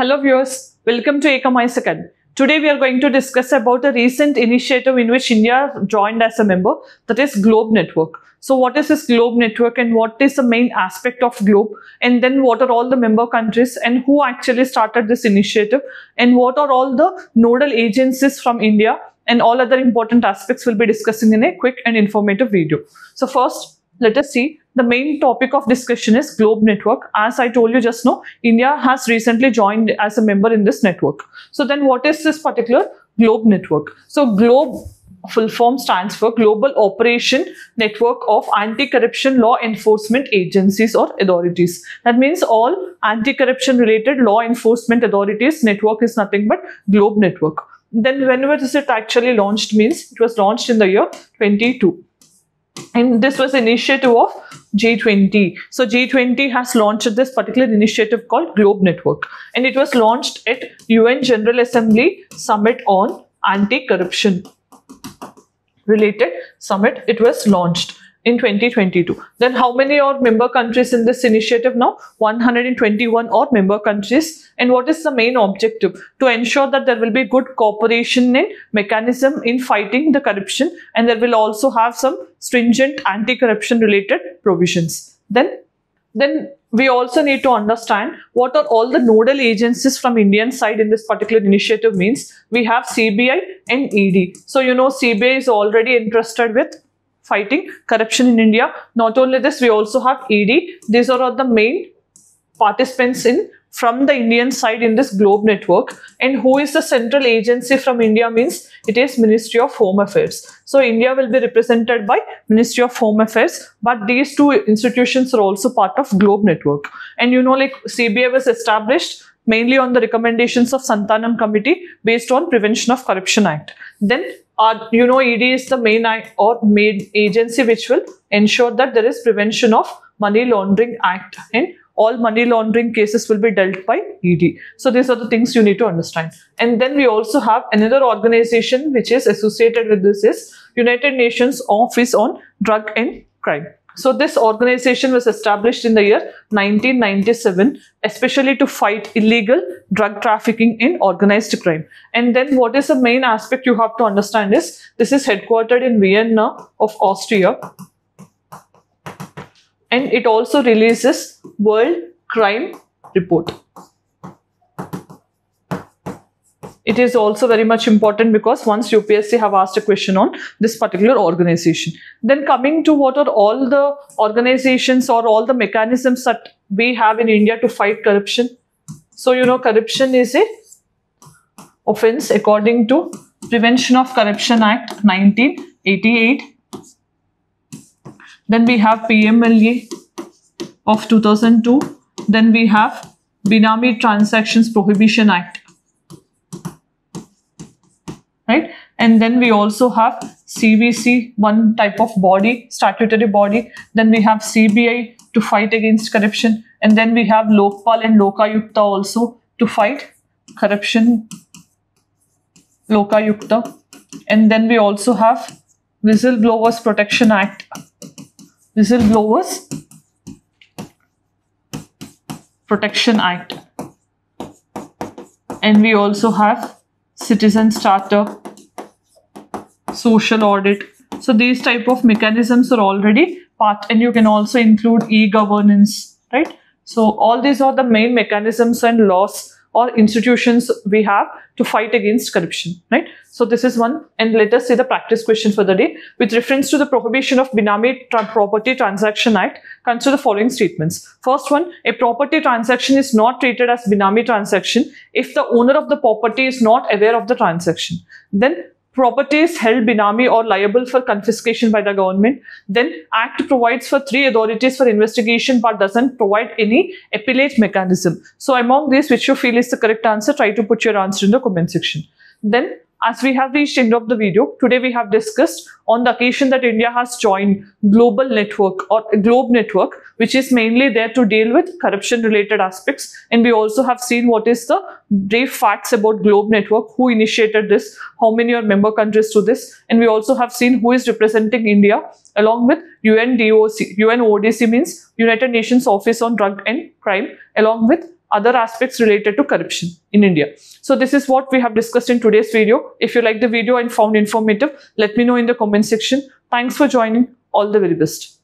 Hello viewers, welcome to Ekam IAS Academy. Today we are going to discuss about a recent initiative in which India joined as a member that is Globe Network. So what is this Globe Network and what is the main aspect of Globe and then what are all the member countries and who actually started this initiative and what are all the nodal agencies from India and all other important aspects we'll be discussing in a quick and informative video. So first let us see the main topic of discussion is Globe Network. As I told you just now, India has recently joined as a member in this network. So then what is this particular Globe Network? So Globe full form stands for Global Operation Network of Anti-Corruption Law Enforcement Agencies or Authorities. That means all anti-corruption related law enforcement authorities network is nothing but Globe Network. Then when was it actually launched means it was launched in the year 22 and this was initiative of G20. So G20 has launched this particular initiative called Globe Network and it was launched at UN General Assembly Summit on Anti-Corruption related summit. It was launched in 2022. Then how many are member countries in this initiative now? 121 are member countries. And what is the main objective? To ensure that there will be good cooperation and mechanism in fighting the corruption and there will also have some stringent anti-corruption related provisions. Then, then we also need to understand what are all the nodal agencies from Indian side in this particular initiative means. We have CBI and ED. So, you know, CBI is already interested with fighting corruption in India. Not only this, we also have ED. These are all the main participants in from the Indian side in this globe network and who is the central agency from India means it is Ministry of Home Affairs. So India will be represented by Ministry of Home Affairs but these two institutions are also part of globe network and you know like CBI was established mainly on the recommendations of Santhanam committee based on Prevention of Corruption Act. Then uh, you know ED is the main or main agency which will ensure that there is prevention of money laundering act and all money laundering cases will be dealt by ED. So these are the things you need to understand. And then we also have another organization which is associated with this is United Nations Office on Drug and Crime. So this organization was established in the year 1997, especially to fight illegal drug trafficking in organized crime. And then what is the main aspect you have to understand is this is headquartered in Vienna of Austria and it also releases World Crime Report. It is also very much important because once UPSC have asked a question on this particular organization. Then coming to what are all the organizations or all the mechanisms that we have in India to fight corruption. So, you know, corruption is a offense according to Prevention of Corruption Act 1988 then we have PMLA of 2002. Then we have Benami Transactions Prohibition Act. Right? And then we also have CVC, one type of body, statutory body. Then we have CBI to fight against corruption. And then we have Lokpal and Lokayukta also to fight corruption. Lokayukta. And then we also have Whistleblowers Protection Act Whistleblowers Protection Act. And we also have Citizens Charter, Social Audit. So these type of mechanisms are already part and you can also include e-governance, right? So all these are the main mechanisms and laws or institutions we have to fight against corruption, right? So this is one. And let us see the practice question for the day. With reference to the prohibition of Benami Property Transaction Act, consider the following statements. First one, a property transaction is not treated as Benami transaction if the owner of the property is not aware of the transaction. Then property is held benami or liable for confiscation by the government. Then Act provides for three authorities for investigation but doesn't provide any appellate mechanism. So among these, which you feel is the correct answer, try to put your answer in the comment section. Then as we have reached end of the video, today we have discussed on the occasion that India has joined global network or globe network, which is mainly there to deal with corruption related aspects. And we also have seen what is the brief facts about globe network, who initiated this, how many are member countries to this. And we also have seen who is representing India along with UNDOC. UNODC means United Nations Office on Drug and Crime along with other aspects related to corruption in India. So this is what we have discussed in today's video. If you like the video and found informative, let me know in the comment section. Thanks for joining. All the very best.